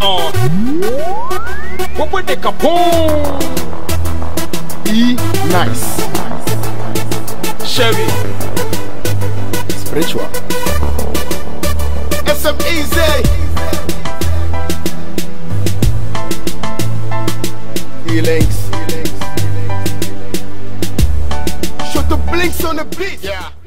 Uh. What would they kaboom? Be nice. Chevy. Spiritual. SM Easy. E-links. Shut the blinks on the beat. Yeah.